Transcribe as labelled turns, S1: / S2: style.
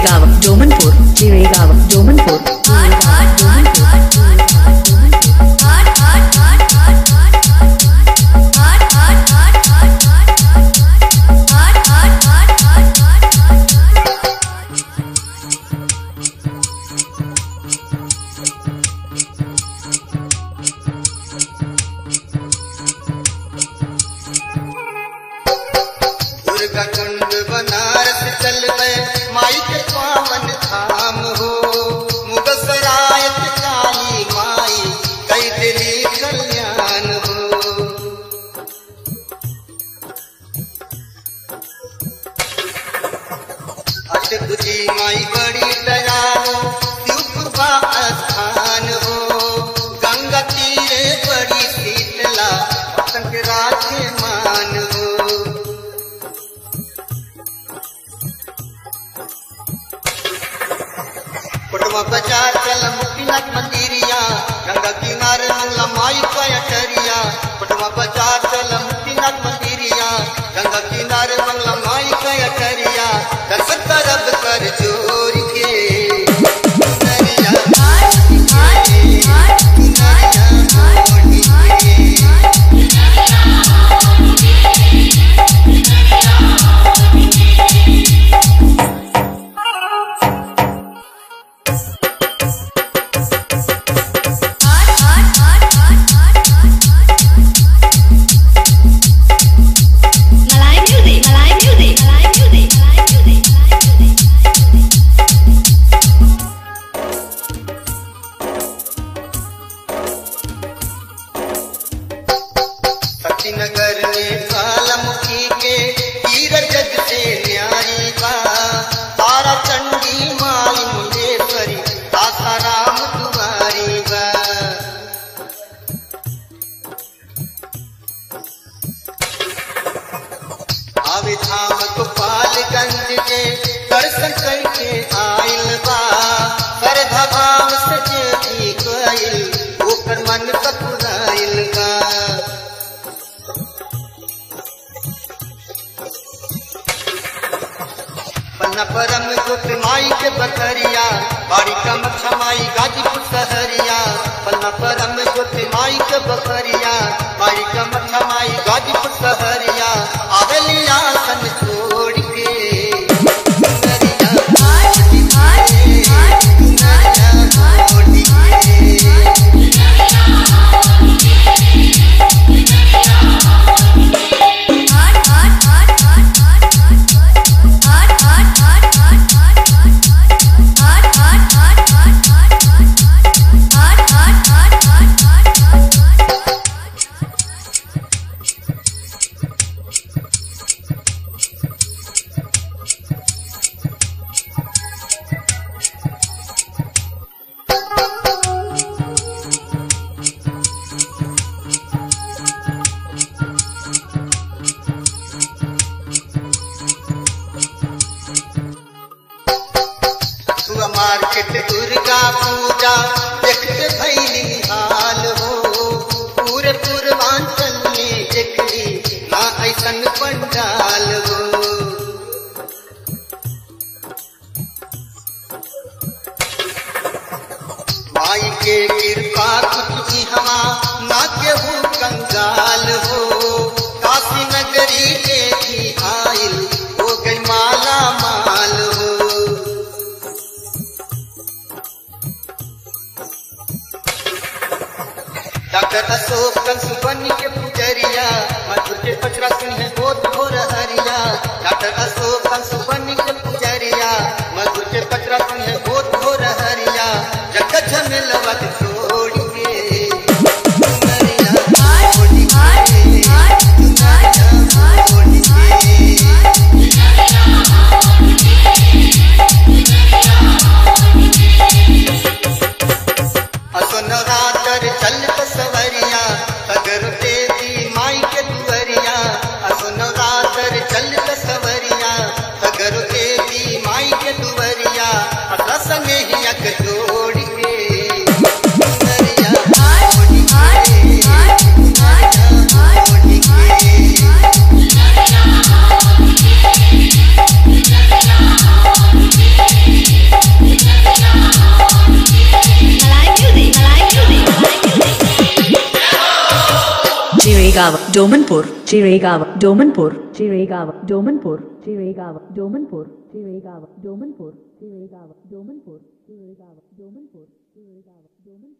S1: Vivegava, Domanpur, Vivegava, Domanpur. Domanpur.
S2: Ashtabhuji माई बड़ी दयालु त्रिपुरा स्थान हो। गंगा तीरे बड़ी शीतला के मान हो। पटवा बाज़ार चल मुक्तिनाथ मंदिरिया, गंगा किनारे मंगला माई का अटरिया। पटवा बाज़ार तारा पन्ना परम गुप्त माई के बकरिया बाड़ी कम छमाई गाजीपुर सहरिया। पन्ना परम गुप्त माई के बकरिया। मार्केट दुर्गा पूजा देखत भैली हाल हो। पूरे पूर्वांचल में देखली ना ऐसन डॉक्टर अशोक कंसुबन के पुजरिया, मधुर के पचरा सिंह बहुत भोर हरिया डॉक्टर अशोक कंसुबन के पुजरिया, मधुर के पचरा Chirigava, Domanpur,
S1: Chirigava, Domanpur, Chirigava, Domanpur, Chirigava, Domanpur, Chirigava, Domanpur, Chirigava, Domanpur, Chirigava, Domanpur, Chirigava, Domanpur.